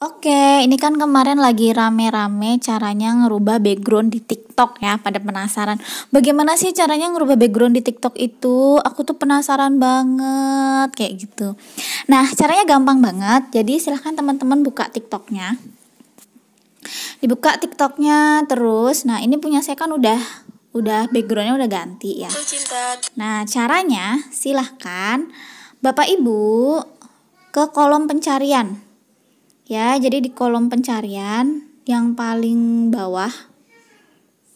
Oke, ini kan kemarin lagi rame-rame caranya ngerubah background di TikTok ya. Pada penasaran, bagaimana sih caranya ngerubah background di TikTok itu? Aku tuh penasaran banget kayak gitu. Nah, caranya gampang banget. Jadi silahkan teman-teman buka TikToknya. Dibuka TikToknya terus. Nah, ini punya saya kan udah udah backgroundnya udah ganti ya. Nah, caranya silahkan Bapak Ibu ke kolom pencarian ya jadi di kolom pencarian yang paling bawah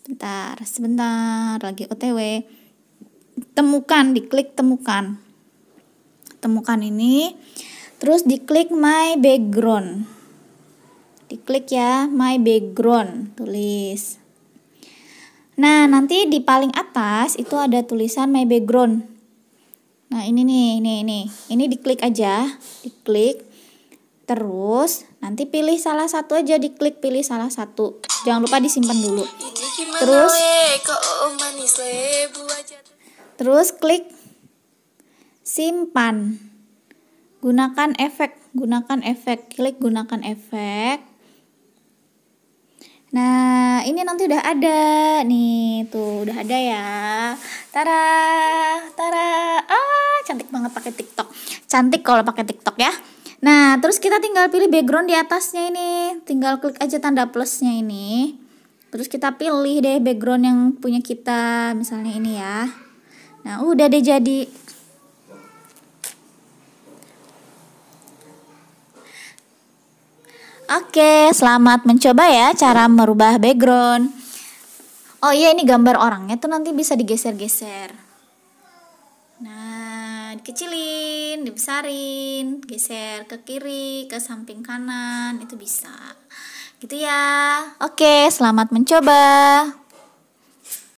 bentar sebentar lagi otw temukan diklik temukan. Temukan ini terus diklik my background. Diklik ya my background tulis. Nah nanti di paling atas itu ada tulisan my background. Nah ini nih ini ini. Ini diklik aja diklik Terus nanti pilih salah satu aja diklik pilih salah satu. Jangan lupa disimpan dulu. Terus Terus klik simpan. Gunakan efek, gunakan efek, klik gunakan efek. Nah, ini nanti udah ada nih, tuh udah ada ya. Tara, tara. Ah, cantik banget pakai TikTok. Cantik kalau pakai TikTok ya. Nah, terus kita tinggal pilih background di atasnya ini. Tinggal klik aja tanda plusnya ini. Terus kita pilih deh background yang punya kita. Misalnya ini ya. Nah, udah deh jadi. Oke, selamat mencoba ya cara merubah background. Oh iya, ini gambar orangnya tuh nanti bisa digeser-geser. Nah, dikecilin, dibesarin, geser ke kiri, ke samping kanan, itu bisa. Gitu ya. Oke, selamat mencoba.